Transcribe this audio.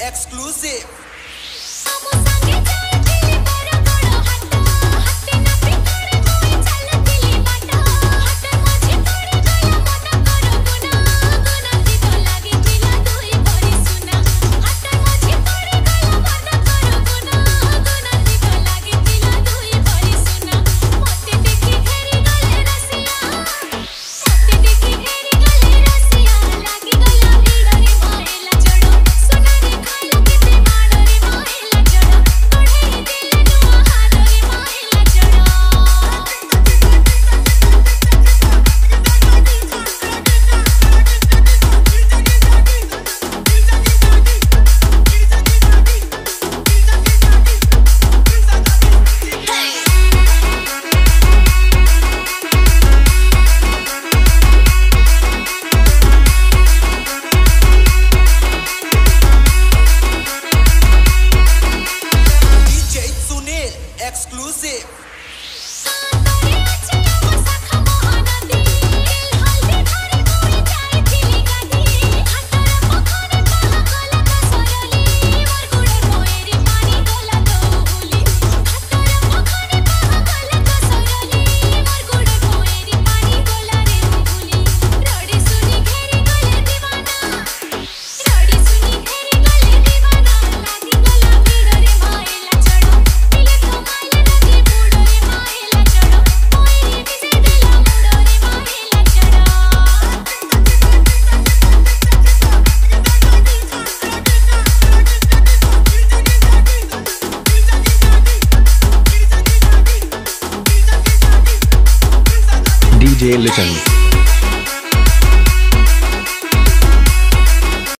exclusive. DJ.